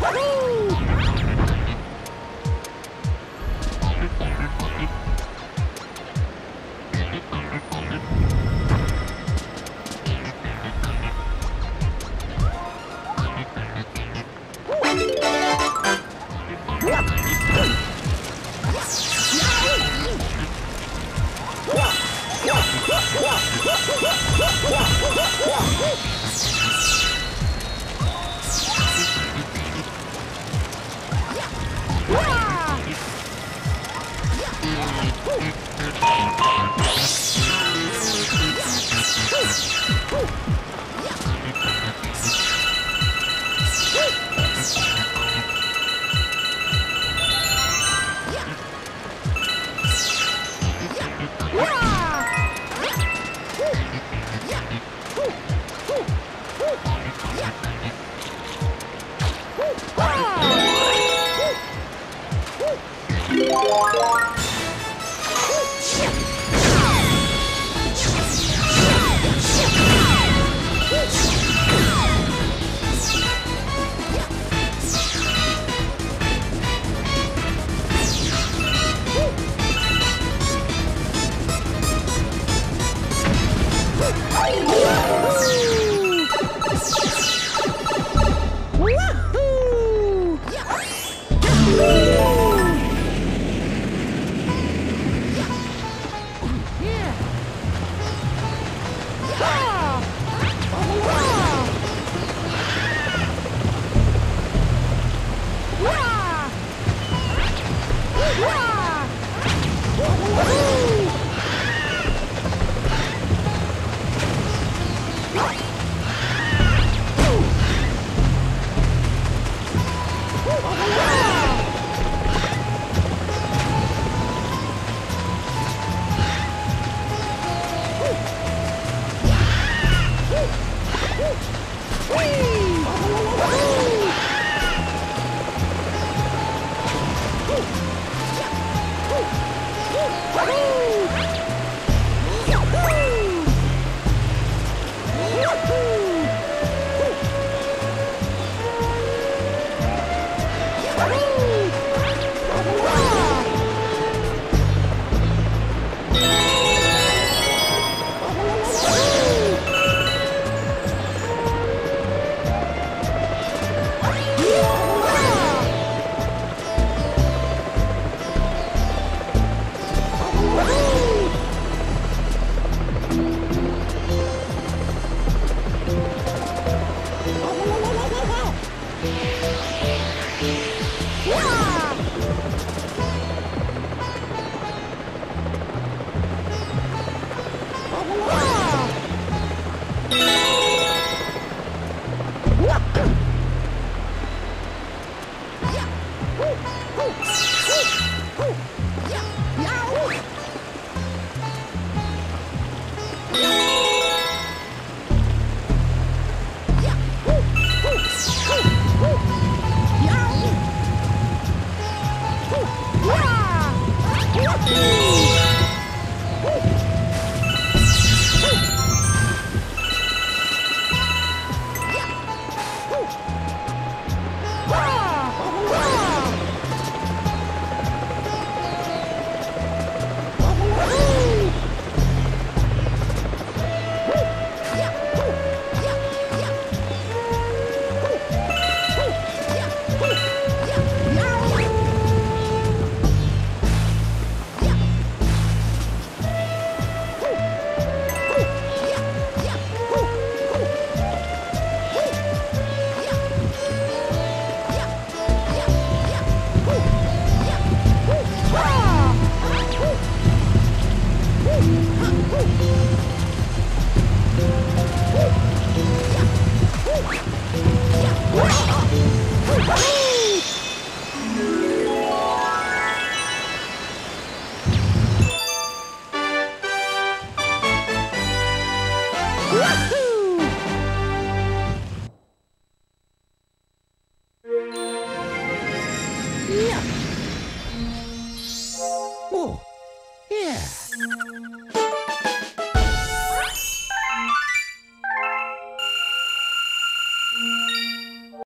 Wahoo! Yeah. Woo! Yeah.